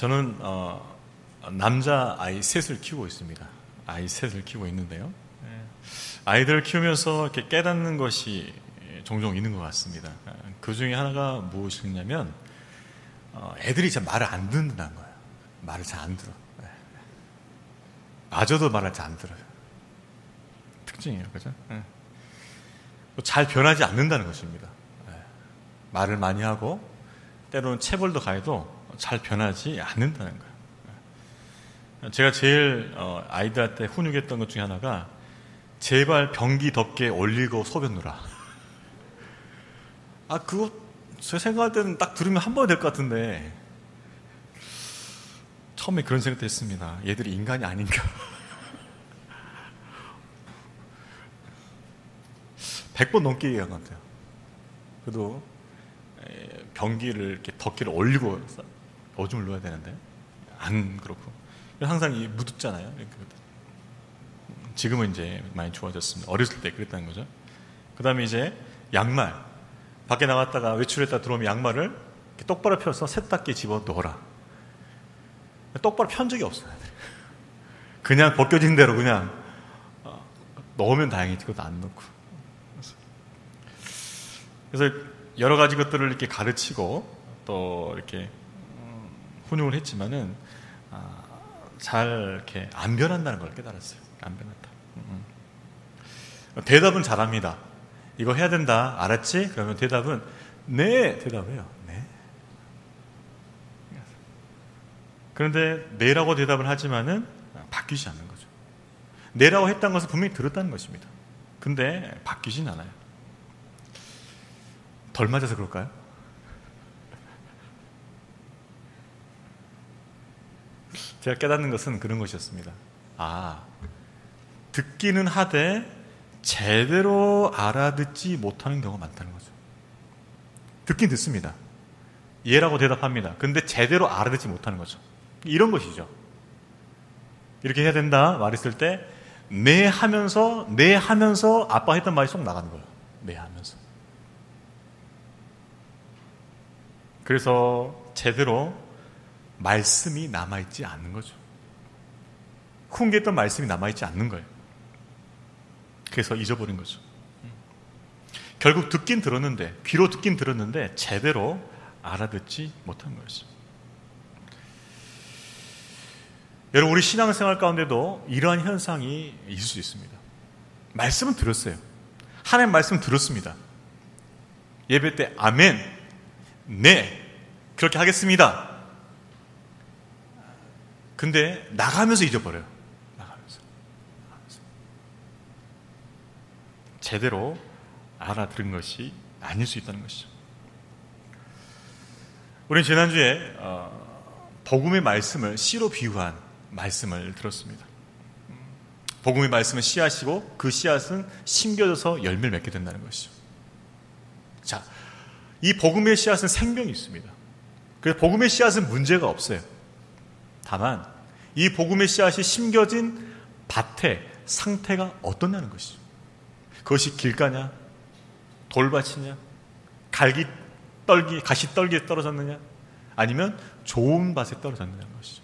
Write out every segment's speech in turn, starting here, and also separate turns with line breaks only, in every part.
저는 어, 남자 아이 셋을 키우고 있습니다. 아이 셋을 키우고 있는데요. 예. 아이들을 키우면서 이렇게 깨닫는 것이 종종 있는 것 같습니다. 그 중에 하나가 무엇이냐면 어, 애들이 잘 말을 안 듣는다는 거예요. 말을 잘 안 들어. 예. 마저도 말을 잘 안 들어요. 특징이에요, 그죠? 예. 잘 변하지 않는다는 것입니다. 말을 많이 하고 때로는 체벌도 가해도 잘 변하지 않는다는 거예요. 제가 제일 어, 아이들한테 훈육했던 것 중에 하나가 제발 변기 덮개 올리고 소변 누라. 아 그거 제 생각할 때는 딱 들으면 한번될것 같은데 처음에 그런 생각도 했습니다. 얘들이 인간이 아닌가. 100번 넘게 얘기한 것 같아요. 그래도 변기를 이렇게 덮개를 올리고 오줌을 넣어야 되는데 안 그렇고 항상 이 묻었잖아요. 지금은 이제 많이 좋아졌습니다. 어렸을 때 그랬다는 거죠. 그 다음에 이제 양말 밖에 나갔다가 외출했다 들어오면 양말을 똑바로 펴서 세탁기에 집어 넣어라. 똑바로 편 적이 없어요. 그냥 벗겨진 대로 그냥 어, 넣으면 다행이지 그것도 안 넣고. 그래서 여러 가지 것들을 이렇게 가르치고 또 이렇게 훈육을 했지만은 아, 잘 이렇게 안 변한다는 걸 깨달았어요. 안 변한다. 음, 음. 대답은 잘합니다. 이거 해야 된다. 알았지? 그러면 대답은 네. 대답해요. 네. 그런데 네라고 대답을 하지만은 바뀌지 않는 거죠. 네라고 했다는 것은 분명히 들었다는 것입니다. 근데 바뀌진 않아요. 덜 맞아서 그럴까요? 제가 깨닫는 것은 그런 것이었습니다. 아, 듣기는 하되 제대로 알아듣지 못하는 경우가 많다는 거죠. 듣긴 듣습니다. 예라고 대답합니다. 근데 제대로 알아듣지 못하는 거죠. 이런 것이죠. 이렇게 해야 된다 말했을 때, 네 하면서, 네 하면서 아빠 했던 말이 쏙 나가는 거예요. 네 하면서. 그래서 제대로 말씀이 남아있지 않는 거죠. 훈계했던 말씀이 남아있지 않는 거예요. 그래서 잊어버린 거죠. 결국 듣긴 들었는데, 귀로 듣긴 들었는데, 제대로 알아듣지 못한 거였어요. 여러분, 우리 신앙생활 가운데도 이러한 현상이 있을 수 있습니다. 말씀은 들었어요. 하나님 말씀 들었습니다. 예배 때, 아멘, 네, 그렇게 하겠습니다. 근데 나가면서 잊어버려요. 나가면서. 나가면서. 제대로 알아들은 것이 아닐 수 있다는 것이죠. 우리는 지난주에 어, 복음의 말씀을 씨로 비유한 말씀을 들었습니다. 복음의 말씀은 씨앗이고 그 씨앗은 심겨져서 열매를 맺게 된다는 것이죠. 자, 이 복음의 씨앗은 생명이 있습니다. 그래서 복음의 씨앗은 문제가 없어요. 다만 이 복음의 씨앗이 심겨진 밭의 상태가 어떻냐는 것이죠. 그것이 길가냐, 돌밭이냐, 갈기 떨기, 가시 떨기에 떨어졌느냐, 아니면 좋은 밭에 떨어졌느냐는 것이죠.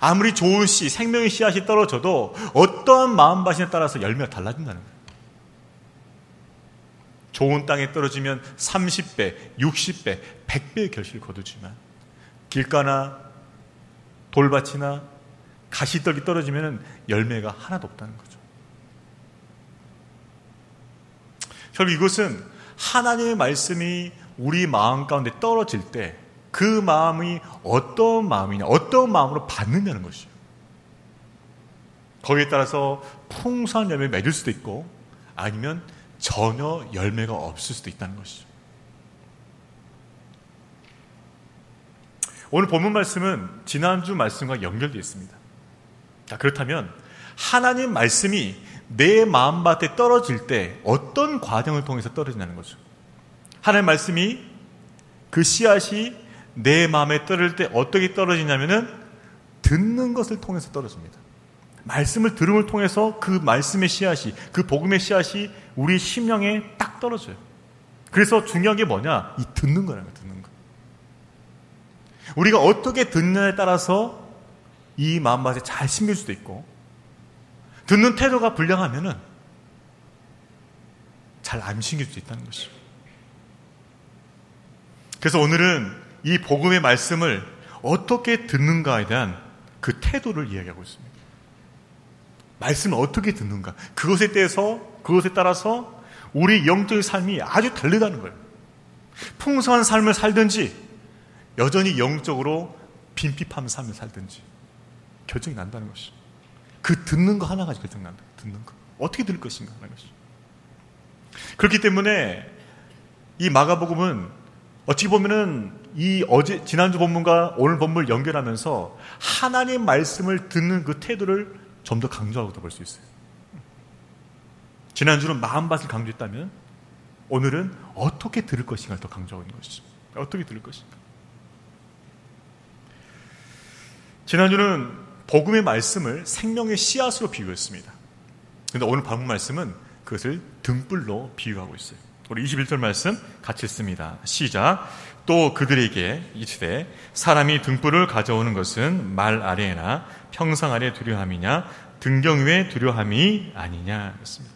아무리 좋은 씨, 생명의 씨앗이 떨어져도 어떠한 마음밭에 따라서 열매가 달라진다는 거예요. 좋은 땅에 떨어지면 30배, 60배, 100배의 결실을 거두지만 길가나 돌밭이나 가시떨기 떨어지면 열매가 하나도 없다는 거죠. 결국 이것은 하나님의 말씀이 우리 마음 가운데 떨어질 때 그 마음이 어떤 마음이냐, 어떤 마음으로 받느냐는 것이죠. 거기에 따라서 풍성한 열매를 맺을 수도 있고 아니면 전혀 열매가 없을 수도 있다는 것이죠. 오늘 본문 말씀은 지난주 말씀과 연결되어 있습니다. 자, 그렇다면 하나님 말씀이 내 마음밭에 떨어질 때 어떤 과정을 통해서 떨어지냐는 거죠. 하나님 말씀이 그 씨앗이 내 마음에 떨어질 때 어떻게 떨어지냐면은 듣는 것을 통해서 떨어집니다. 말씀을 들음을 통해서 그 말씀의 씨앗이, 그 복음의 씨앗이 우리 심령에 딱 떨어져요. 그래서 중요한 게 뭐냐? 이 듣는 거라는 거예요, 듣는 거. 우리가 어떻게 듣느냐에 따라서 이 마음밭에 잘 심길 수도 있고 듣는 태도가 불량하면은 잘 안 심길 수도 있다는 것이죠. 그래서 오늘은 이 복음의 말씀을 어떻게 듣는가에 대한 그 태도를 이야기하고 있습니다. 말씀을 어떻게 듣는가. 그것에 대해서, 그것에 따라서 우리 영적인 삶이 아주 다르다는 거예요. 풍성한 삶을 살든지, 여전히 영적으로 삶을 살든지, 결정이 난다는 것이죠. 그 듣는 거 하나가 결정난다. 듣는 거. 어떻게 들을 것인가 하는 것이죠. 그렇기 때문에 이 마가복음은 어떻게 보면은 이 어제 지난주 본문과 오늘 본문을 연결하면서 하나님 말씀을 듣는 그 태도를 좀 더 강조하고 볼 수 있어요. 지난주는 마음밭을 강조했다면 오늘은 어떻게 들을 것인가를 더 강조하고 있는 것이죠. 어떻게 들을 것인가. 지난주는 복음의 말씀을 생명의 씨앗으로 비유했습니다. 그런데 오늘 방문 말씀은 그것을 등불로 비유하고 있어요. 우리 21절 말씀 같이 읽습니다. 시작. 또 그들에게 이르되 사람이 등불을 가져오는 것은 말 아래나 평상 아래 두려함이냐 등경 위에 두려함이 아니냐 했습니다.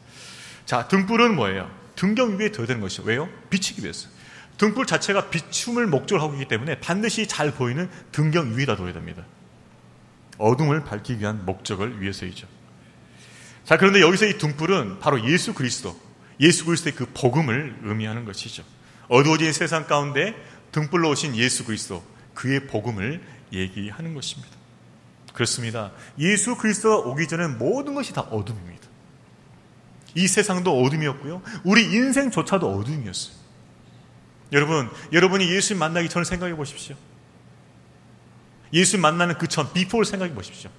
자, 등불은 뭐예요? 등경 위에 둬야 되는 것이죠. 왜요? 비치기 위해서. 등불 자체가 비춤을 목적으로 하고 있기 때문에 반드시 잘 보이는 등경 위에다 둬야 됩니다. 어둠을 밝히기 위한 목적을 위해서이죠. 자, 그런데 여기서 이 등불은 바로 예수 그리스도, 예수 그리스도의 그 복음을 의미하는 것이죠. 어두워진 세상 가운데 등불로 오신 예수 그리스도, 그의 복음을 얘기하는 것입니다. 그렇습니다. 예수 그리스도가 오기 전에 모든 것이 다 어둠입니다. 이 세상도 어둠이었고요. 우리 인생조차도 어둠이었어요. 여러분, 여러분이 예수님 만나기 전을 생각해 보십시오. 예수님 만나는 그 전, 비포를 생각해 보십시오.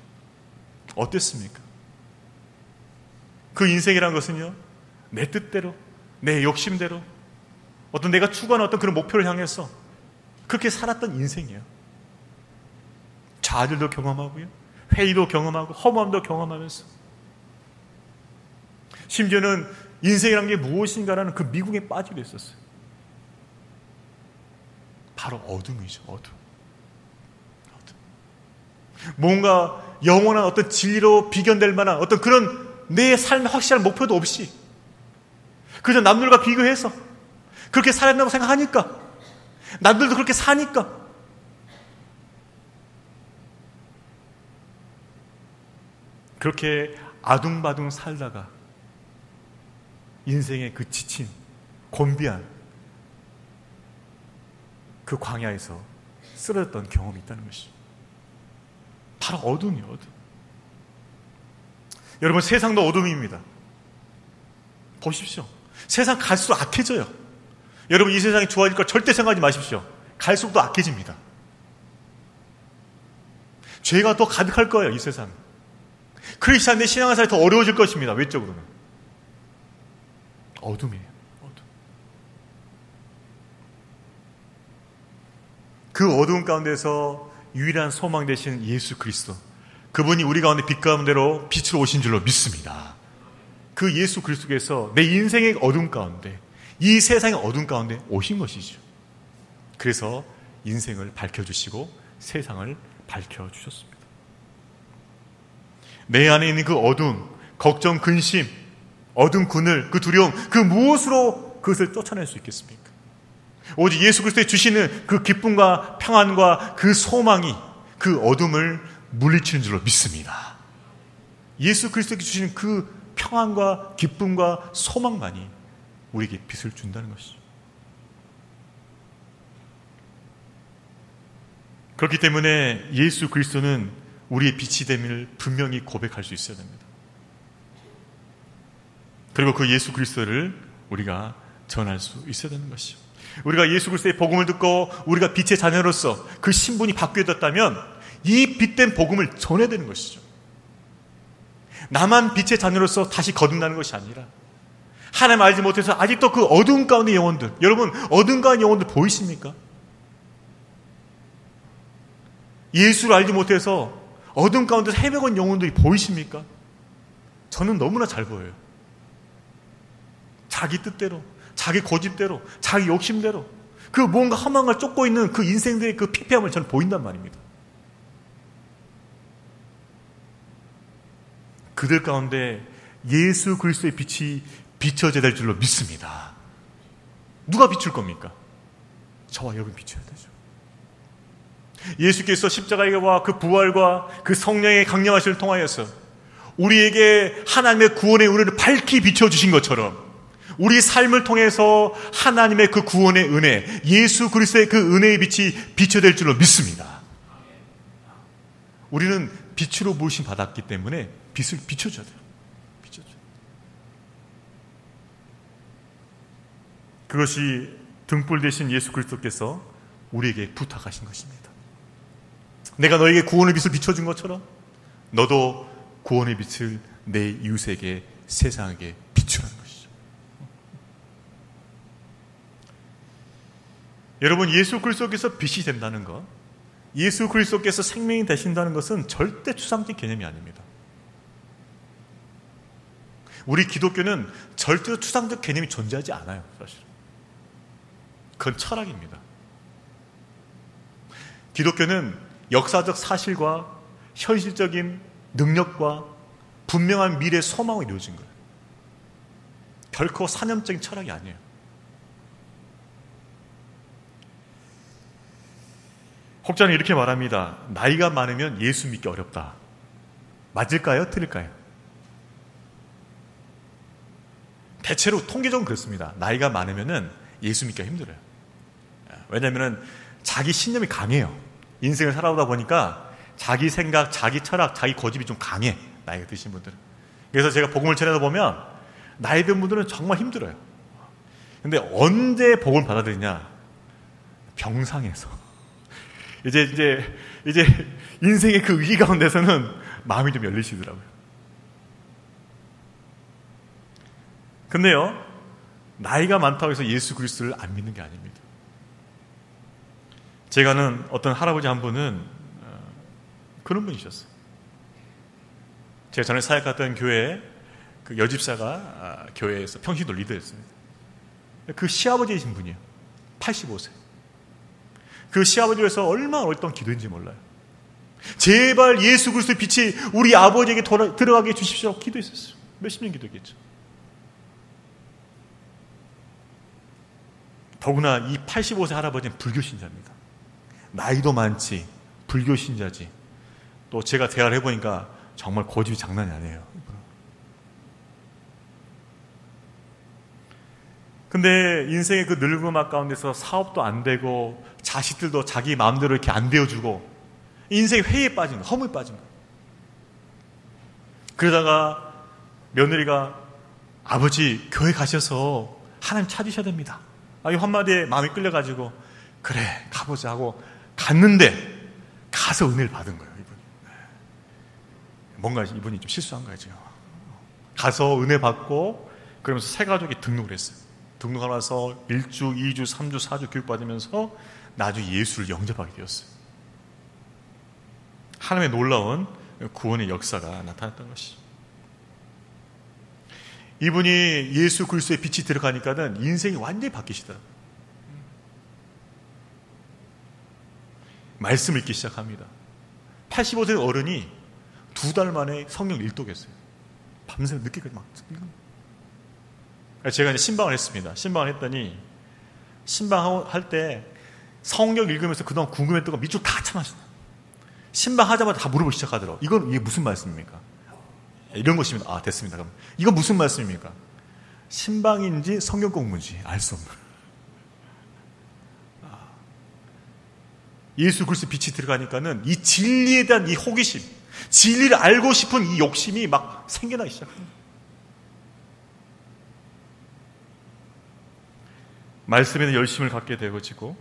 어땠습니까? 그 인생이란 것은요, 내 뜻대로, 내 욕심대로, 어떤 내가 추구하는 어떤 그런 목표를 향해서 그렇게 살았던 인생이에요. 좌절도 경험하고요, 회의도 경험하고, 허무함도 경험하면서, 심지어는 인생이란 게 무엇인가라는 그 미국에 빠지게 됐었어요. 바로 어둠이죠, 어둠. 뭔가 영원한 어떤 진리로 비견될 만한 어떤 그런 내 삶의 확실한 목표도 없이 그저 남들과 비교해서 그렇게 살아야 된다고 생각하니까 남들도 그렇게 사니까. 그렇게 아둥바둥 살다가 인생의 그 지친 곤비한 그 광야에서 쓰러졌던 경험이 있다는 것이 바로 어둠이에요 어둠 여러분 세상도 어둠입니다. 보십시오. 세상 갈수록 악해져요. 여러분 이 세상이 좋아질 걸 절대 생각하지 마십시오. 갈수록 더 악해집니다. 죄가 더 가득할 거예요, 이 세상. 크리스찬의 신앙생활이 더 어려워질 것입니다, 외적으로는. 어둠이에요, 어둠. 그 어두운 가운데서 유일한 소망 되신 예수 그리스도. 그분이 우리 가운데 빛 가운데로 빛으로 오신 줄로 믿습니다. 그 예수 그리스도께서 내 인생의 어둠 가운데, 이 세상의 어둠 가운데 오신 것이죠. 그래서 인생을 밝혀주시고 세상을 밝혀주셨습니다. 내 안에 있는 그 어둠, 걱정, 근심, 어둠 그늘, 그 두려움, 그 무엇으로 그것을 쫓아낼 수 있겠습니까? 오직 예수 그리스도의 주시는 그 기쁨과 평안과 그 소망이 그 어둠을 물리치는 줄로 믿습니다. 예수 그리스도께 주시는 그 평안과 기쁨과 소망만이 우리에게 빛을 준다는 것이죠. 그렇기 때문에 예수 그리스도는 우리의 빛이 됨을 분명히 고백할 수 있어야 됩니다. 그리고 그 예수 그리스도를 우리가 전할 수 있어야 되는 것이죠. 우리가 예수 그리스도의 복음을 듣고 우리가 빛의 자녀로서 그 신분이 바뀌어졌다면 이 빛된 복음을 전해야 되는 것이죠. 나만 빛의 자녀로서 다시 거듭나는 것이 아니라 하나님 알지 못해서 아직도 그 어두운 가운데 영혼들 여러분 어두운 가운데 영혼들 보이십니까? 예수를 알지 못해서 어둠 가운데 헤매건 영혼들이 보이십니까? 저는 너무나 잘 보여요. 자기 뜻대로, 자기 고집대로, 자기 욕심대로 그 뭔가 허망을 쫓고 있는 그 인생들의 그 피폐함을 저는 보인단 말입니다. 그들 가운데 예수 그리스도의 빛이 비춰져야 될 줄로 믿습니다. 누가 비출 겁니까? 저와 여러분 비춰야 되죠. 예수께서 십자가에와 그 부활과 그 성령의 강력하심을 통하여서 우리에게 하나님의 구원의 은혜를 밝히 비춰주신 것처럼 우리 삶을 통해서 하나님의 그 구원의 은혜, 예수 그리스도의 그 은혜의 빛이 비춰될 줄로 믿습니다. 우리는 빛으로 모신 받았기 때문에 빛을 비춰줘야 돼요. 비춰줘. 그것이 등불 대신 예수 그리스도께서 우리에게 부탁하신 것입니다. 내가 너에게 구원의 빛을 비춰준 것처럼 너도 구원의 빛을 내 이웃에게 세상에게 비추라는 것이죠. 여러분 예수 그리스도께서 빛이 된다는 것, 예수 그리스도께서 생명이 되신다는 것은 절대 추상적 개념이 아닙니다. 우리 기독교는 절대로 추상적 개념이 존재하지 않아요, 사실. 그건 철학입니다. 기독교는 역사적 사실과 현실적인 능력과 분명한 미래 소망을 이루어진 거예요. 결코 사념적인 철학이 아니에요. 혹자는 이렇게 말합니다. 나이가 많으면 예수 믿기 어렵다. 맞을까요? 틀릴까요? 대체로 통계적으로 그렇습니다. 나이가 많으면 예수 믿기가 힘들어요. 왜냐하면 자기 신념이 강해요. 인생을 살아오다 보니까 자기 생각, 자기 철학, 자기 고집이 좀 강해. 나이가 드신 분들은. 그래서 제가 복음을 전하다 보면 나이 든 분들은 정말 힘들어요. 근데 언제 복음을 받아들이냐? 병상에서. 이제, 이제, 이제 인생의 그 위기 가운데서는 마음이 좀 열리시더라고요. 근데요, 나이가 많다고 해서 예수 그리스도를 안 믿는 게 아닙니다. 제가 아는 어떤 할아버지 한 분은 어, 그런 분이셨어요. 제가 전에 사역했던 교회 그 여집사가 아, 교회에서 평신도 리더였습니다. 그 시아버지이신 분이에요. 85세. 그 시아버지에서 얼마나 오랫동안 기도했는지 몰라요. 제발 예수 그리스도의 빛이 우리 아버지에게 돌아, 들어가게 해 주십시오. 기도했었어요. 몇십 년 기도했겠죠. 더구나 이 85세 할아버지는 불교 신자입니다. 나이도 많지, 불교 신자지. 또 제가 대화를 해보니까 정말 고집이 장난이 아니에요. 근데 인생의 그 늙음 악 가운데서 사업도 안 되고 자식들도 자기 마음대로 이렇게 안 되어주고 인생의 회의에 빠진 거, 허무에 빠진 거. 그러다가 며느리가 아버지 교회 가셔서 하나님 찾으셔야 됩니다. 아, 이 한마디에 마음이 끌려가지고 그래 가보자 하고 갔는데 가서 은혜를 받은 거예요 이분이. 뭔가 이분이 좀 실수한 거죠. 가서 은혜 받고 그러면서 새 가족이 등록을 했어요. 등록하고 나서 1주, 2주, 3주, 4주 교육받으면서 나중에 예수를 영접하게 되었어요. 하나님의 놀라운 구원의 역사가 나타났던 것이죠. 이분이 예수 그리스도의 빛이 들어가니까는 인생이 완전히 바뀌시더라고요. 말씀 읽기 시작합니다. 85세 어른이 두 달 만에 성령 일독했어요. 밤새 늦게까지 막. 제가 이제 신방을 했습니다. 신방을 했더니 신방할 때 성경 읽으면서 그동안 궁금했던 거 밑줄 다 참았어요. 신방하자마자 다 물어보기 시작하더라고요. 이건 이게 무슨 말씀입니까? 이런 것이면 아 됐습니다. 그럼 이거 무슨 말씀입니까? 신방인지 성경 공부인지 알 수 없는. 아. 예수 그리스도 빛이 들어가니까는 이 진리에 대한 이 호기심, 진리를 알고 싶은 이 욕심이 막 생겨나기 시작합니다. 말씀에 는 열심을 갖게 되고지고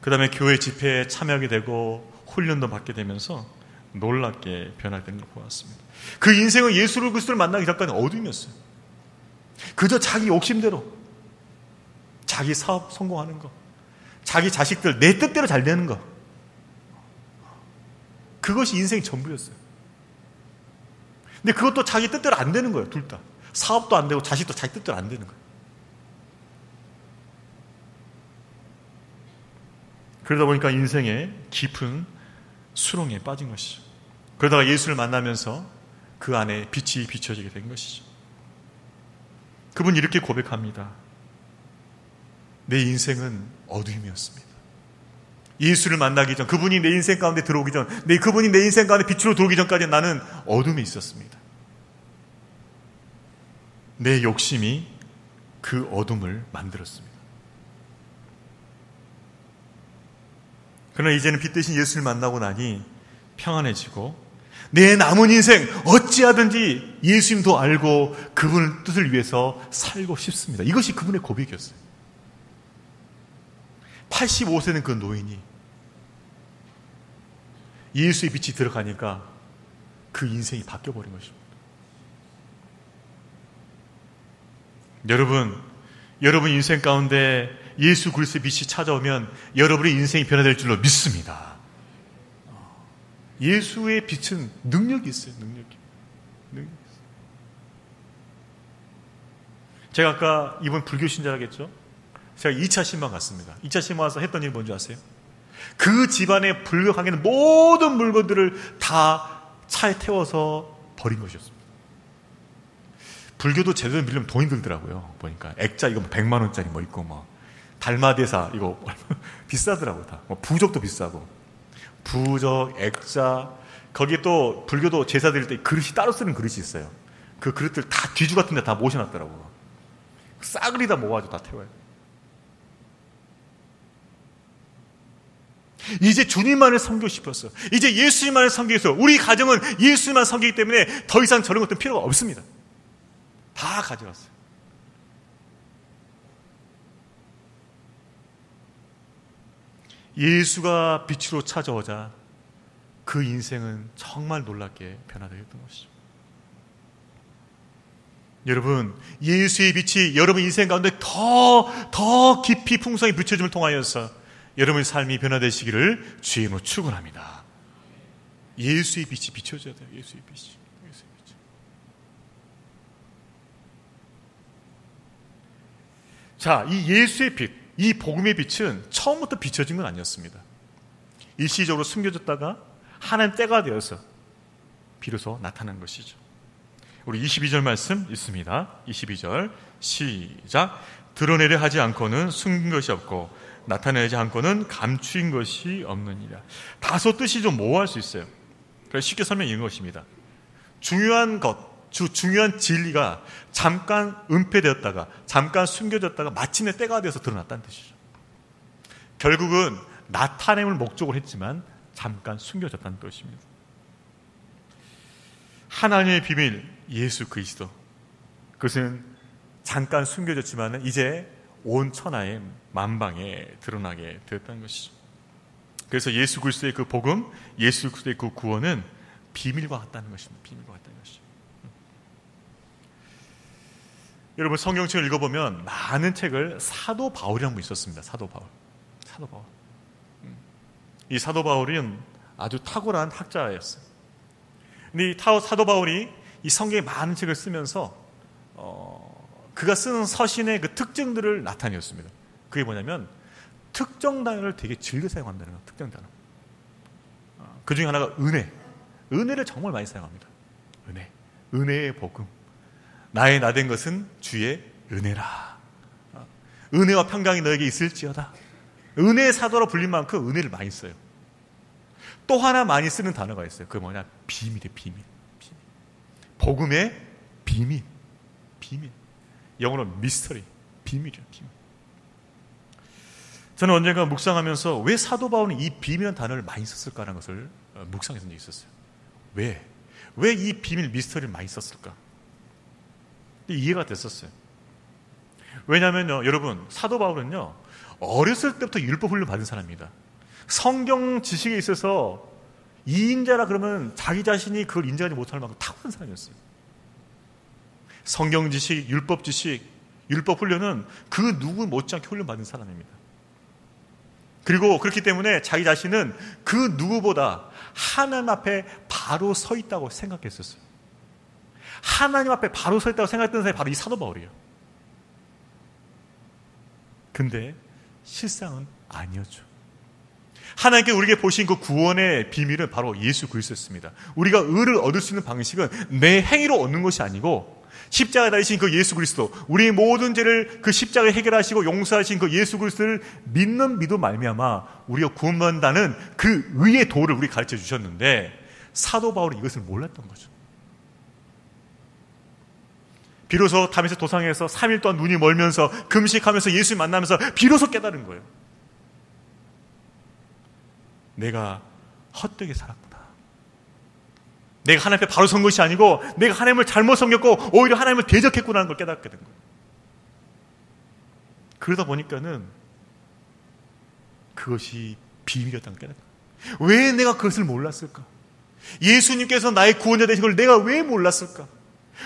그 다음에 교회 집회에 참여하게 되고 훈련도 받게 되면서 놀랍게 변화되는 걸 보았습니다. 그 인생은 예수를 그리스도를 만나기 전까지 어둠이었어요. 그저 자기 욕심대로 자기 사업 성공하는 거, 자기 자식들 내 뜻대로 잘 되는 거. 그것이 인생 전부였어요. 근데 그것도 자기 뜻대로 안 되는 거예요, 둘 다. 사업도 안 되고 자식도 자기 뜻대로 안 되는 거예요. 그러다 보니까 인생의 깊은 수렁에 빠진 것이죠. 그러다가 예수를 만나면서 그 안에 빛이 비춰지게 된 것이죠. 그분 이렇게 고백합니다. 내 인생은 어둠이었습니다. 예수를 만나기 전, 그분이 내 인생 가운데 들어오기 전, 내 그분이 내 인생 가운데 빛으로 들어오기 전까지 나는 어둠에 있었습니다. 내 욕심이 그 어둠을 만들었습니다. 그러나 이제는 빛 대신 예수를 만나고 나니 평안해지고 내 남은 인생 어찌하든지 예수님도 알고 그분의 뜻을 위해서 살고 싶습니다. 이것이 그분의 고백이었어요. 85세는 그 노인이 예수의 빛이 들어가니까 그 인생이 바뀌어버린 것입니다. 여러분, 여러분 인생 가운데 예수 그리스도의 빛이 찾아오면 여러분의 인생이 변화될 줄로 믿습니다. 예수의 빛은 능력이 있어요. 능력이. 능력이 있어요. 제가 아까 이번 불교 신자라겠죠? 제가 2차 신방 갔습니다. 2차 신방 와서 했던 일이 뭔지 아세요? 그 집안에 불교 관계는 모든 물건들을 다 차에 태워서 버린 것이었습니다. 불교도 제대로 밀려면 돈이 들더라고요. 보니까 액자 이거 100만 뭐 원짜리 뭐 있고 뭐 달마대사 이거 비싸더라고요. 다. 뭐 부적도 비싸고 부적, 액자 거기에 또 불교도 제사 드릴 때 그릇이 따로 쓰는 그릇이 있어요. 그 그릇들 다 뒤주 같은 데 다 모셔놨더라고요. 싸그리 다 모아가지고 다 태워요. 이제 주님만을 섬기고 싶었어. 이제 예수님만을 섬기기 위해서 우리 가정은 예수님만 섬기기 때문에 더 이상 저런 것들 필요가 없습니다. 다 가져왔어요. 예수가 빛으로 찾아오자 그 인생은 정말 놀랍게 변화되었던 것이죠. 여러분, 예수의 빛이 여러분 인생 가운데 더, 더 깊이 풍성히 비춰짐을 통하여서 여러분의 삶이 변화되시기를 주임으로 축원합니다. 예수의 빛이 비춰져야 돼요. 예수의 빛이. 예수의 빛이. 자, 이 예수의 빛, 이 복음의 빛은 처음부터 비춰진 건 아니었습니다. 일시적으로 숨겨졌다가 하나님 때가 되어서 비로소 나타난 것이죠. 우리 22절 말씀 있습니다. 22절 시작. 드러내려 하지 않고는 숨긴 것이 없고 나타내지 않고는 감추인 것이 없느니라. 다소 뜻이 좀 모호할 수 있어요. 그래서 쉽게 설명해 것입니다. 중요한 것, 주, 중요한 진리가 잠깐 은폐되었다가 잠깐 숨겨졌다가 마침내 때가 되어서 드러났다는 뜻이죠. 결국은 나타냄을 목적으로 했지만 잠깐 숨겨졌다는 뜻입니다. 하나님의 비밀 예수 그리스도 그것은 잠깐 숨겨졌지만 이제 온 천하의 만방에 드러나게 되었다는 것이죠. 그래서 예수 그리스도의 그 복음, 예수 그리스도의 그 구원은 비밀과 같다는 것입니다. 비밀과 같다는 것이죠. 여러분 성경책을 읽어보면 많은 책을 사도 바울이라는 분이 있었습니다. 사도 바울. 사도 바울. 음. 이 사도 바울은 아주 탁월한 학자였어요. 근데 이 사도 바울이 이 성경에 많은 책을 쓰면서 어, 그가 쓰는 서신의 그 특징들을 나타내었습니다. 그게 뭐냐면 특정 단어를 되게 즐겨 사용한다는 거 특정 단어. 어, 그 중에 하나가 은혜. 은혜를 정말 많이 사용합니다. 은혜. 은혜의 복음. 나의 나 된 것은 주의 은혜라. 어, 은혜와 평강이 너에게 있을지어다. 은혜의 사도로 불린 만큼 은혜를 많이 써요. 또 하나 많이 쓰는 단어가 있어요. 그게 뭐냐? 비밀의 비밀. 비밀. 복음의 비밀. 비밀. 영어로 미스터리, 비밀이야, 비밀. 저는 언젠가 묵상하면서 왜 사도 바울은 이 비밀이라는 단어를 많이 썼을까라는 것을 어, 묵상해서 적이 있었어요. 왜? 왜 이 비밀 미스터리를 많이 썼을까? 이해가 됐었어요. 왜냐하면요, 여러분, 사도 바울은요, 어렸을 때부터 율법 훈련 받은 사람입니다. 성경 지식에 있어서 이인자라 그러면 자기 자신이 그걸 인정하지 못할 만큼 탁월한 사람이었어요. 성경 지식, 율법 지식, 율법 훈련은 그 누구 못지않게 훈련 받은 사람입니다. 그리고 그렇기 때문에 자기 자신은 그 누구보다 하나님 앞에 바로 서 있다고 생각했었어요. 하나님 앞에 바로 서 있다고 생각했던 사람이 바로 이 사도 바울이에요. 근데 실상은 아니었죠. 하나님께 우리에게 보신 그 구원의 비밀은 바로 예수 그리스도였습니다. 우리가 의를 얻을 수 있는 방식은 내 행위로 얻는 것이 아니고 십자가에 달리신 그 예수 그리스도, 우리 모든 죄를 그 십자가에 해결하시고 용서하신 그 예수 그리스도를 믿는 믿음 말미암아 우리가 구원받는다는 그 의의 도를 우리 가르쳐 주셨는데 사도 바울은 이것을 몰랐던 거죠. 비로소 담에서 도상에서 3일 동안 눈이 멀면서 금식하면서 예수 만나면서 비로소 깨달은 거예요. 내가 헛되게 살았구나. 내가 하나님 앞에 바로 선 것이 아니고 내가 하나님을 잘못 섬겼고 오히려 하나님을 대적했구나는 걸 깨닫게 된 거예요. 그러다 보니까는 그것이 비밀이었다는 걸 깨닫게 왜 내가 그것을 몰랐을까? 예수님께서 나의 구원자 되신 걸 내가 왜 몰랐을까?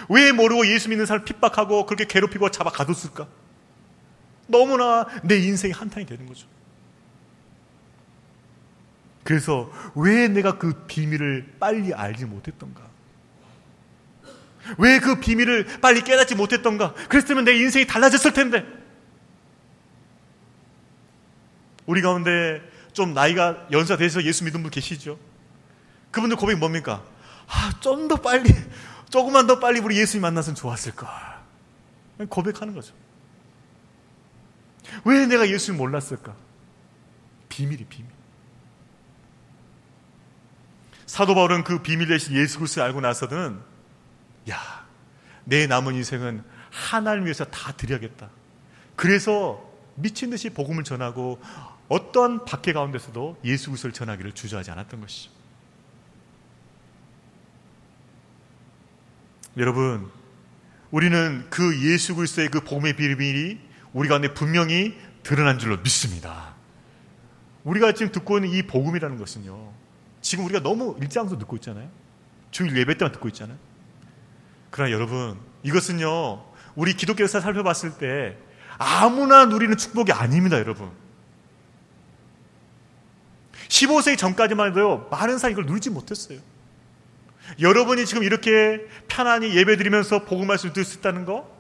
왜 모르고 예수 믿는 사람을 핍박하고 그렇게 괴롭히고 잡아 가뒀을까? 너무나 내 인생이 한탄이 되는 거죠. 그래서 왜 내가 그 비밀을 빨리 알지 못했던가? 왜 그 비밀을 빨리 깨닫지 못했던가? 그랬으면 내 인생이 달라졌을 텐데. 우리 가운데 좀 나이가 연사 돼서 예수 믿는 분 계시죠? 그분들 고백이 뭡니까? 아, 좀 더 빨리, 조금만 더 빨리 우리 예수님 만났으면 좋았을 까 고백하는 거죠. 왜 내가 예수님 몰랐을까? 비밀이 비밀. 사도 바울은 그 비밀 대신 예수 그리스도를 알고 나서는 야, 내 남은 인생은 하나님 위해서 다 드려야겠다. 그래서 미친 듯이 복음을 전하고 어떠한 박해 가운데서도 예수 그리스도를 전하기를 주저하지 않았던 것이죠. 여러분, 우리는 그 예수 그리스도의 그 복음의 비밀이 우리 가운데 분명히 드러난 줄로 믿습니다. 우리가 지금 듣고 있는 이 복음이라는 것은요. 지금 우리가 너무 일장소 듣고 있잖아요. 주일 예배 때만 듣고 있잖아요. 그러나 여러분, 이것은요, 우리 기독교에서 살펴봤을 때 아무나 누리는 축복이 아닙니다, 여러분. 15세 전까지만 해도요, 많은 사람이 이걸 누리지 못했어요. 여러분이 지금 이렇게 편안히 예배 드리면서 복음 말씀 들을 수 있다는 거,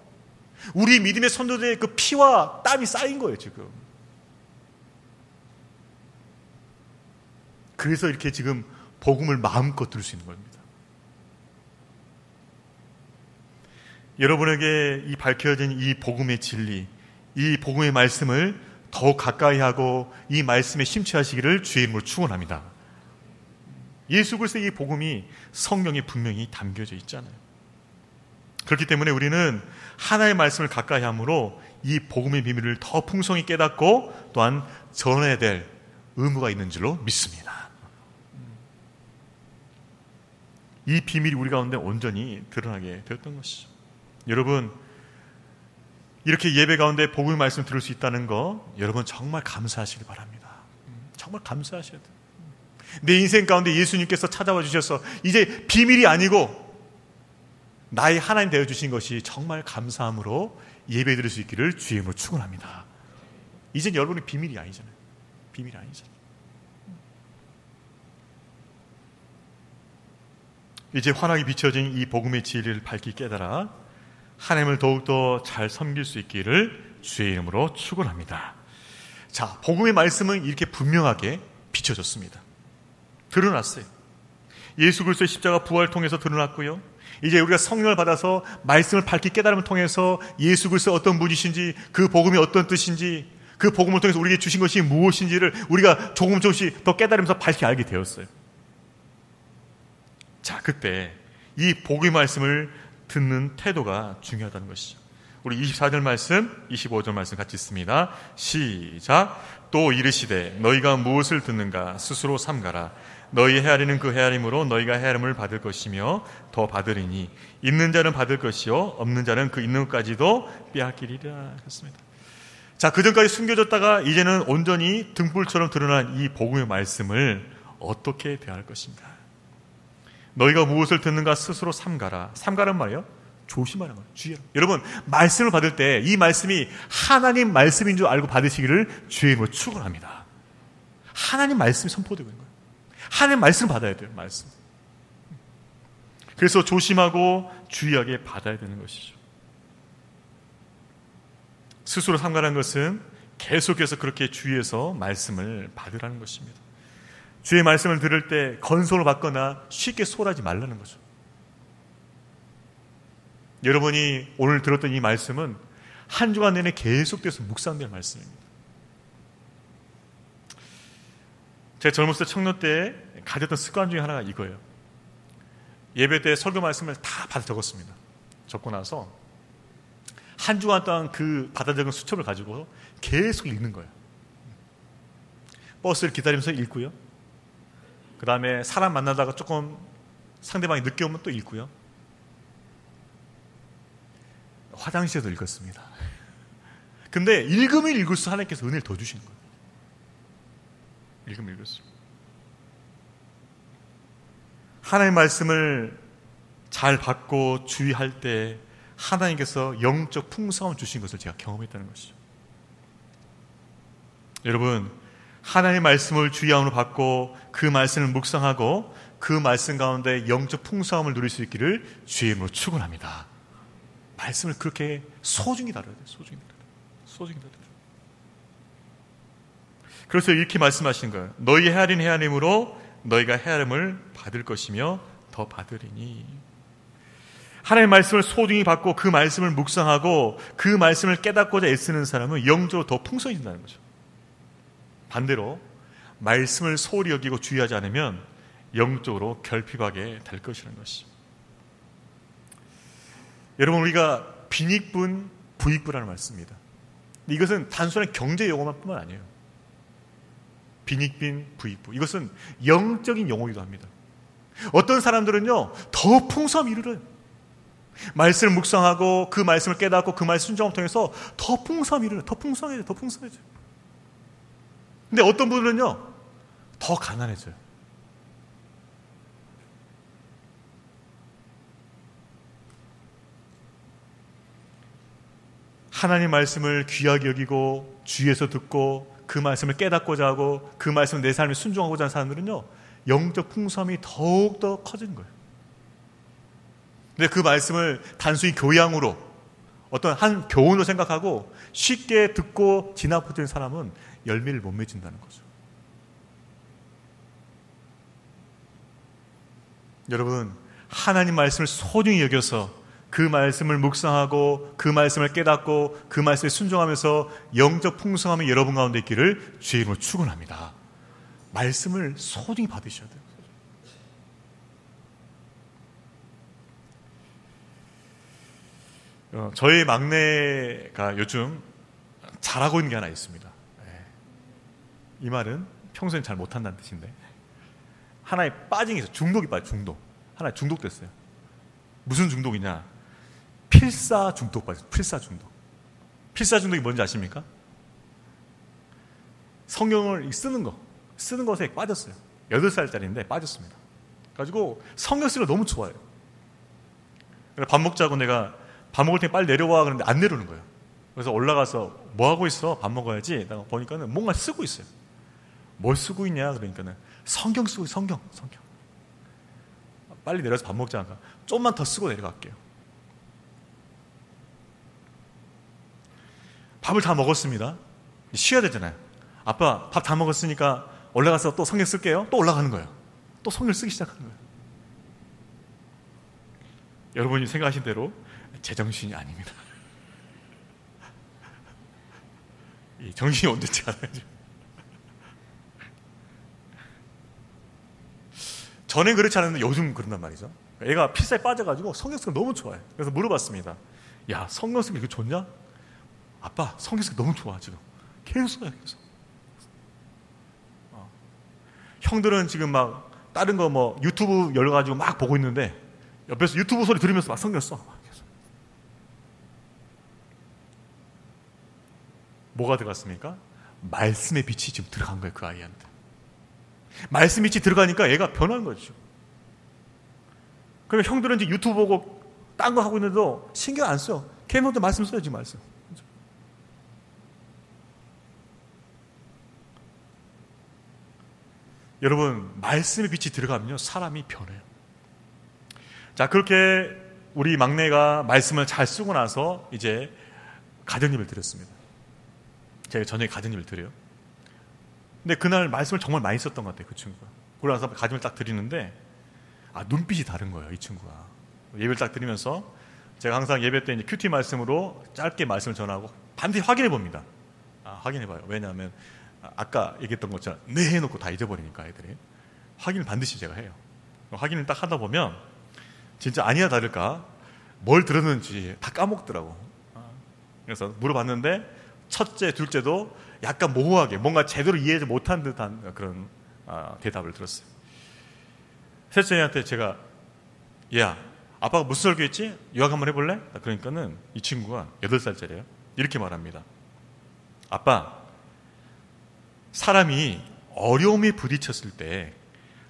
우리 믿음의 선도들의 그 피와 땀이 쌓인 거예요, 지금. 그래서 이렇게 지금 복음을 마음껏 들을 수 있는 겁니다. 여러분에게 이 밝혀진 이 복음의 진리, 이 복음의 말씀을 더욱 가까이 하고 이 말씀에 심취하시기를 주의 이름으로 축원합니다. 예수 그리스도의 이 복음이 성경에 분명히 담겨져 있잖아요. 그렇기 때문에 우리는 하나의 말씀을 가까이 함으로 이 복음의 비밀을 더 풍성히 깨닫고 또한 전해야 될 의무가 있는 줄로 믿습니다. 이 비밀이 우리 가운데 온전히 드러나게 되었던 것이죠. 여러분, 이렇게 예배 가운데 복음의 말씀 들을 수 있다는 거 여러분 정말 감사하시기 바랍니다. 정말 감사하셔야 돼요. 내 인생 가운데 예수님께서 찾아와 주셔서 이제 비밀이 아니고 나의 하나님 되어 주신 것이 정말 감사함으로 예배 드릴 수 있기를 주의 이름으로 축원합니다. 이젠 여러분의 비밀이 아니잖아요. 비밀이 아니잖아요. 이제 환하게 비춰진 이 복음의 진리를 밝히 깨달아 하나님을 더욱더 잘 섬길 수 있기를 주의 이름으로 축원합니다. 자, 복음의 말씀은 이렇게 분명하게 비춰졌습니다. 드러났어요. 예수 그리스도의 십자가 부활을 통해서 드러났고요. 이제 우리가 성령을 받아서 말씀을 밝히 깨달음을 통해서 예수 그리스도 어떤 분이신지 그 복음이 어떤 뜻인지 그 복음을 통해서 우리에게 주신 것이 무엇인지를 우리가 조금 조금씩 더 깨달으면서 밝히 알게 되었어요. 자, 그때 이 복의 말씀을 듣는 태도가 중요하다는 것이죠. 우리 24절 말씀, 25절 말씀 같이 있습니다. 시작. 또 이르시되 너희가 무엇을 듣는가 스스로 삼가라. 너희 헤아리는 그 헤아림으로 너희가 헤아림을 받을 것이며 더 받으리니 있는 자는 받을 것이요 없는 자는 그 있는 것까지도 빼앗기리라 했습니다. 자, 그전까지 숨겨졌다가 이제는 온전히 등불처럼 드러난 이 복음의 말씀을 어떻게 대할 것인가? 너희가 무엇을 듣는가 스스로 삼가라. 삼가란 말이에요. 조심하는 거예요. 주의하라. 여러분, 말씀을 받을 때 이 말씀이 하나님 말씀인 줄 알고 받으시기를 주의 이름으로 축원합니다. 하나님 말씀이 선포되고 있는 거예요. 하나님 말씀 받아야 돼요. 말씀. 그래서 조심하고 주의하게 받아야 되는 것이죠. 스스로 삼가라는 것은 계속해서 그렇게 주의해서 말씀을 받으라는 것입니다. 주의 말씀을 들을 때 건설을 받거나 쉽게 소홀하지 말라는 거죠. 여러분이 오늘 들었던 이 말씀은 한 주간 내내 계속돼서 묵상될 말씀입니다. 제 젊었을 때 청년 때 가졌던 습관 중에 하나가 이거예요. 예배 때 설교 말씀을 다 받아 적었습니다. 적고 나서 한 주간 동안 그 받아 적은 수첩을 가지고 계속 읽는 거예요. 버스를 기다리면서 읽고요. 그 다음에 사람 만나다가 조금 상대방이 늦게 오면 또 읽고요. 화장실에도 읽었습니다. 근데 읽으면 읽을수록 하나님께서 은혜를 더 주시는 거예요. 읽으면 읽을수록. 하나님의 말씀을 잘 받고 주의할 때 하나님께서 영적 풍성함을 주신 것을 제가 경험했다는 것이죠. 여러분, 하나님의 말씀을 주의함으로 받고 그 말씀을 묵상하고 그 말씀 가운데 영적 풍성함을 누릴 수 있기를 주의 이름으로 축원합니다. 말씀을 그렇게 소중히 다뤄야 돼요. 소중히 다뤄야 돼요. 소중히 다뤄야 돼요. 그래서 이렇게 말씀하신 거예요. 너희 헤아린 헤아림으로 너희가 헤아림을 받을 것이며 더 받으리니. 하나님의 말씀을 소중히 받고 그 말씀을 묵상하고 그 말씀을 깨닫고자 애쓰는 사람은 영적으로 더 풍성해진다는 거죠. 반대로 말씀을 소홀히 여기고 주의하지 않으면 영적으로 결핍하게 될 것이라는 것이. 여러분 우리가 빈익분 부익부라는 말씀입니다. 이것은 단순한 경제 용어만 뿐만 아니에요. 빈익빈 부익부. 이것은 영적인 용어이기도 합니다. 어떤 사람들은요 더 풍성함 이르러요. 말씀을 묵상하고 그 말씀을 깨닫고 그 말씀 순종을 통해서 더 풍성함 이르러, 더 풍성해져, 더 풍성해져. 근데 어떤 분들은요 더 가난해져요. 하나님 말씀을 귀하게 여기고 주위에서 듣고 그 말씀을 깨닫고자 하고 그 말씀을 내 삶에 순종하고자 하는 사람들은요 영적 풍성함이 더욱더 커진 거예요. 근데 그 말씀을 단순히 교양으로 어떤 한 교훈으로 생각하고 쉽게 듣고 진압해지는 사람은 열매를 못 맺는다는 거죠. 여러분 하나님 말씀을 소중히 여겨서 그 말씀을 묵상하고 그 말씀을 깨닫고 그 말씀에 순종하면서 영적 풍성함이 여러분 가운데 있기를 주의 이름으로 축원합니다. 말씀을 소중히 받으셔야 돼요. 어, 저희 막내가 요즘 잘하고 있는 게 하나 있습니다. 네. 이 말은 평소엔 잘 못한다는 뜻인데 하나에 빠진 게 있어요. 중독이 빠져 중독. 하나에 중독됐어요. 무슨 중독이냐? 필사 중독 빠져 필사 중독. 필사 중독이 뭔지 아십니까? 성경을 쓰는 거, 쓰는 것에 빠졌어요. 8살짜리인데 빠졌습니다. 가지고 성경 쓰는 거 너무 좋아해요. 밥 먹자고 내가 밥 먹을 때 빨리 내려와 그러는데 안 내려오는 거예요. 그래서 올라가서 뭐 하고 있어? 밥 먹어야지. 보니까는 뭔가 쓰고 있어요. 뭘 쓰고 있냐? 그러니까는 성경 쓰고 성경, 성경. 빨리 내려서 밥 먹자. 좀만 더 쓰고 내려갈게요. 밥을 다 먹었습니다. 쉬어야 되잖아요. 아빠 밥 다 먹었으니까 올라가서 또 성경 쓸게요. 또 올라가는 거예요. 또 성경 쓰기 시작하는 거예요. 여러분이 생각하신 대로 제정신이 아닙니다. 정신이 온전치 않아요. 전에 그렇지 않았는데 요즘 그런단 말이죠. 애가 필사에 빠져가지고 성경 쓰기 너무 좋아해. 그래서 물어봤습니다. 야, 성경 쓰기 이렇게 좋냐? 아빠 성경책 너무 좋아 지금 계속 써요 계속 어. 형들은 지금 막 다른 거 뭐 유튜브 열어가지고 막 보고 있는데 옆에서 유튜브 소리 들으면서 막 성경 써 뭐가 들어갔습니까? 말씀의 빛이 지금 들어간 거예요 그 아이한테 말씀 빛이 들어가니까 얘가 변한 거죠 그러면 형들은 이제 유튜브 보고 딴 거 하고 있는데도 신경 안 써. 걔네도 말씀 써야지 말씀. 여러분 말씀의 빛이 들어가면요 사람이 변해요. 자 그렇게 우리 막내가 말씀을 잘 쓰고 나서 이제 가정입을 드렸습니다. 제가 저녁에 가정입을 드려요. 근데 그날 말씀을 정말 많이 썼던 것 같아요, 그 친구가. 그러고 나서 가짐을 딱 드리는데, 아, 눈빛이 다른 거예요, 이 친구가. 예배를 딱 드리면서, 제가 항상 예배 때 이제 큐티 말씀으로 짧게 말씀을 전하고, 반드시 확인해 봅니다. 아, 확인해 봐요. 왜냐하면, 아까 얘기했던 것처럼, 네 해놓고 다 잊어버리니까, 애들이. 확인을 반드시 제가 해요. 확인을 딱 하다 보면, 진짜 아니야 다를까, 뭘 들었는지 다 까먹더라고. 아, 그래서 물어봤는데, 첫째, 둘째도 약간 모호하게 뭔가 제대로 이해하지 못한 듯한 그런 아, 대답을 들었어요. 셋째한테 제가 야 아빠가 무슨 설교했지? 요약 한번 해볼래? 그러니까는 이 친구가 8살짜리예요. 이렇게 말합니다. 아빠 사람이 어려움에 부딪혔을 때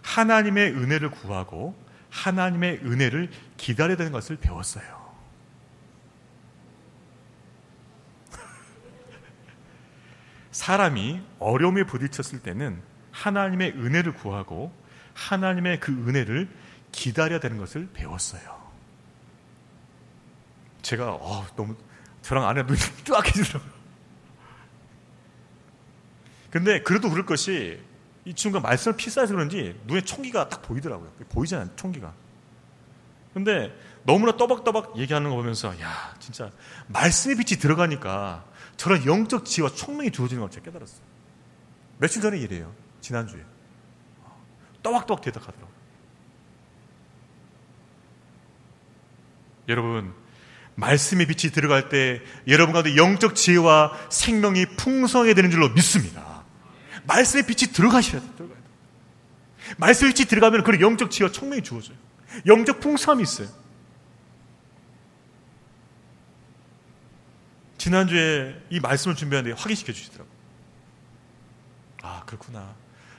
하나님의 은혜를 구하고 하나님의 은혜를 기다려야 되는 것을 배웠어요. 사람이 어려움에 부딪혔을 때는 하나님의 은혜를 구하고 하나님의 그 은혜를 기다려야 되는 것을 배웠어요. 제가 어, 너무 저랑 아내 눈이 뜨악해지더라고요. 근데 그래도 그럴 것이 이 친구가 말씀을 피싸서 그런지 눈에 총기가 딱 보이더라고요. 보이잖아요, 총기가. 근데 너무나 떠박떠박 얘기하는 거 보면서 야 진짜 말씀의 빛이 들어가니까 저런 영적 지혜와 총명이 주어지는 걸 제가 깨달았어요. 며칠 전에 일이에요. 지난주에. 떠박떠박 대답하더라고요. 여러분, 말씀의 빛이 들어갈 때 여러분 가운데 영적 지혜와 생명이 풍성하게 되는 줄로 믿습니다. 말씀의 빛이 들어가셔야 돼요. 들어가야 돼요. 말씀의 빛이 들어가면 그런 영적 지혜와 총명이 주어져요. 영적 풍성함이 있어요. 지난주에 이 말씀을 준비하는데 확인시켜 주시더라고요. 아, 그렇구나.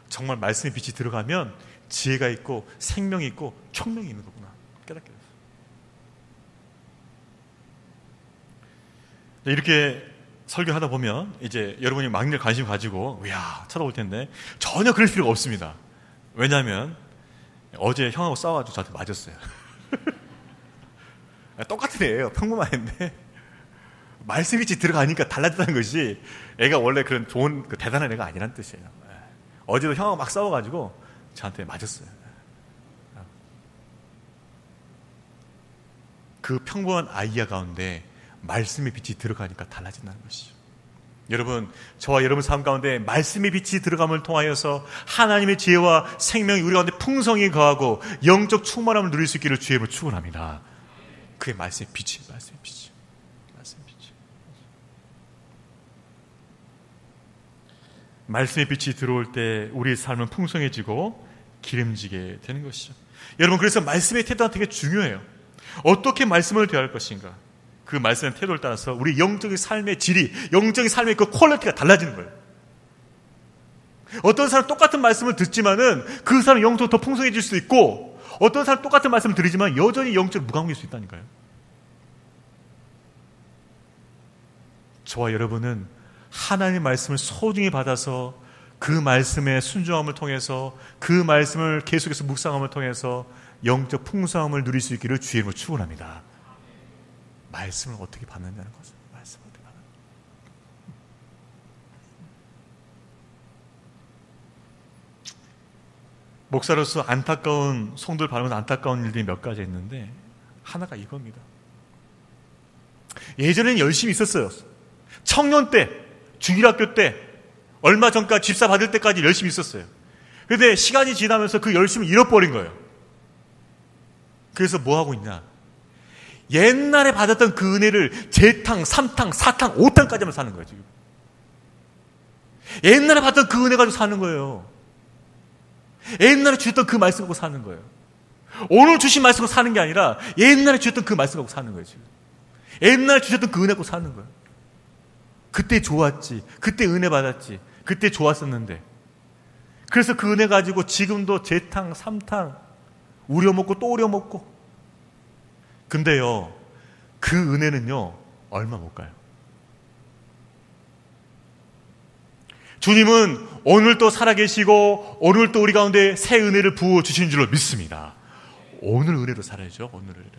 정말 말씀의 빛이 들어가면 지혜가 있고 생명이 있고 총명이 있는 거구나. 깨닫게 됐어요. 이렇게 설교하다 보면 이제 여러분이 막내 관심 가지고 야 쳐다볼 텐데 전혀 그럴 필요가 없습니다. 왜냐하면 어제 형하고 싸워가지고 저한테 맞았어요. 똑같은 애예요. 평범한인데 말씀 빛이 들어가니까 달라졌다는 것이 애가 원래 그런 좋은 그 대단한 애가 아니란 뜻이에요. 예. 어제도 형하고 막 싸워가지고 저한테 맞았어요. 그 평범한 아이야 가운데 말씀의 빛이 들어가니까 달라진다는 것이죠. 여러분, 저와 여러분 삶 가운데 말씀의 빛이 들어감을 통하여서 하나님의 지혜와 생명이 우리 가운데 풍성히 거하고 영적 충만함을 누릴 수 있기를 주의 이름으로 축원합니다. 그게 말씀의 빛이 말씀의 빛이. 말씀의 빛이 들어올 때 우리의 삶은 풍성해지고 기름지게 되는 것이죠. 여러분, 그래서 말씀의 태도가 되게 중요해요. 어떻게 말씀을 대할 것인가? 그 말씀의 태도를 따라서 우리 영적인 삶의 질이, 영적인 삶의 그 quality가 달라지는 거예요. 어떤 사람 똑같은 말씀을 듣지만은 그 사람 영적으로 더 풍성해질 수도 있고, 어떤 사람 똑같은 말씀을 들으지만 여전히 영적으로 무감일 수 있다니까요. 저와 여러분은 하나님의 말씀을 소중히 받아서 그 말씀의 순종함을 통해서 그 말씀을 계속해서 묵상함을 통해서 영적 풍성함을 누릴 수 있기를 주의 이름으로 축원합니다. 말씀을 어떻게 받느냐는 거죠. 말씀을 어떻게 받는 목사로서 안타까운 성도를 바라면서 안타까운 일들이 몇 가지 있는데 하나가 이겁니다. 예전에는 열심히 있었어요. 청년 때 중일학교 때 얼마 전까지 집사 받을 때까지 열심히 있었어요. 그런데 시간이 지나면서 그 열심을 잃어버린 거예요. 그래서 뭐 하고 있냐? 옛날에 받았던 그 은혜를 재탕, 삼탕, 사탕, 오탕까지만 사는 거예요, 지금. 옛날에 받던 그 은혜 가지고 사는 거예요. 옛날에 주셨던 그 말씀 갖고 사는 거예요. 오늘 주신 말씀 갖고 사는 게 아니라 옛날에 주셨던 그 말씀 갖고 사는 거예요, 지금. 옛날에 주셨던 그 은혜 갖고 사는 거예요. 그때 좋았지. 그때 은혜 받았지. 그때 좋았었는데. 그래서 그 은혜 가지고 지금도 재탕, 삼탕, 우려먹고 또 우려먹고. 근데요, 그 은혜는요, 얼마 못 가요. 주님은 오늘 또 살아계시고, 오늘 또 우리 가운데 새 은혜를 부어주신 줄로 믿습니다. 오늘 은혜로 살아야죠, 오늘 은혜로.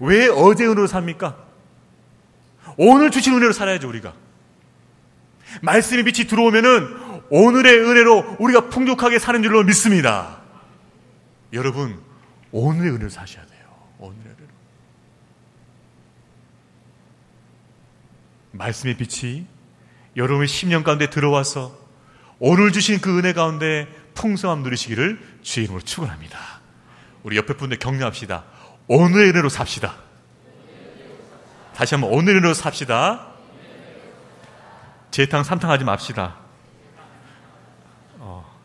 왜 어제 은혜로 삽니까? 오늘 주신 은혜로 살아야죠, 우리가. 말씀의 빛이 들어오면은 오늘의 은혜로 우리가 풍족하게 사는 줄로 믿습니다. 여러분, 오늘의 은혜로 사셔야 돼요. 오늘의 은혜로. 말씀의 빛이 여러분의 10년 가운데 들어와서 오늘 주신 그 은혜 가운데 풍성함 누리시기를 주의 이름으로 축원합니다. 우리 옆에 분들 격려합시다. 오늘의 은혜로 삽시다. 다시 한번 오늘의 은혜로 삽시다. 재탕 삼탕 하지 맙시다. 어,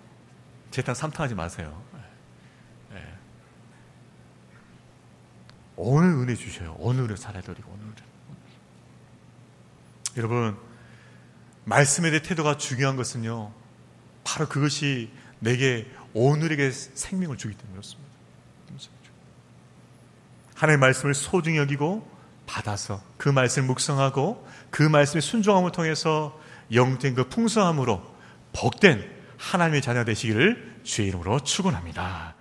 재탕 삼탕 하지 마세요. 네. 오늘 은혜 주셔요. 오늘을 살아드리고 오늘을. 여러분 말씀에 대해 태도가 중요한 것은요. 바로 그것이 내게 오늘에게 생명을 주기 때문에 그렇습니다. 하나님의 말씀을 소중히 여기고 받아서 그 말씀을 묵상하고 그 말씀의 순종함을 통해서 영된 그 풍성함으로 복된 하나님의 자녀 되시기를 주의 이름으로 축원합니다.